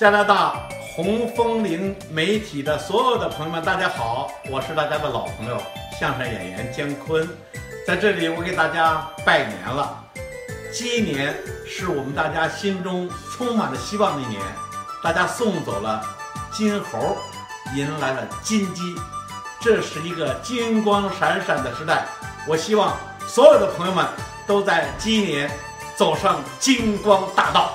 加拿大红枫林媒体的所有的朋友们大家好我是大家的老朋友相声演员姜昆。在这里我给大家拜年了。鸡年是我们大家心中充满了希望的一年。大家送走了金猴迎来了金鸡这是一个金光闪闪的时代。我希望所有的朋友们都在鸡年走上金光大道。